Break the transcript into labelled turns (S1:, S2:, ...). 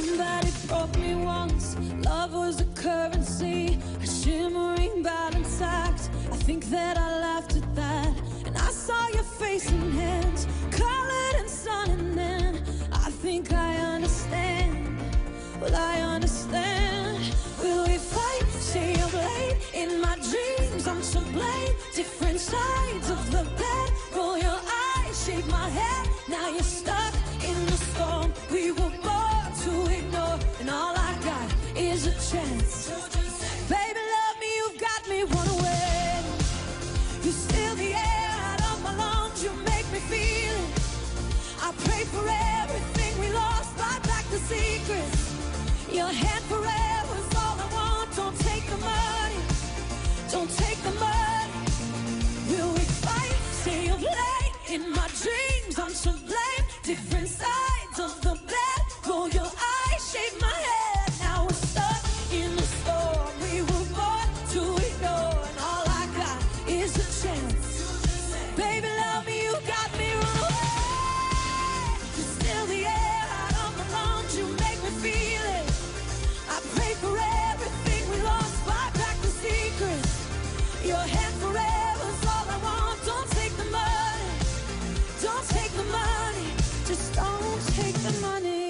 S1: Somebody broke me once. Love was a currency, a shimmering balance act. I think that I laughed at that. And I saw your face and hands, colored and sun. And then I think I understand. Well, I understand. Will we fight? Stay up late in my dreams. I'm to blame. Different sides of the bed. Roll your eyes, shake my head. You steal the air out of my lungs, you make me feel it. I pray for everything we lost, right back to secrets. Your hand forever is all I want. Don't take the money, don't take the money. Will we fight? See you late in my dreams, I'm to blame. Different sides of the bed, roll your eyes, shave my head. Take the money.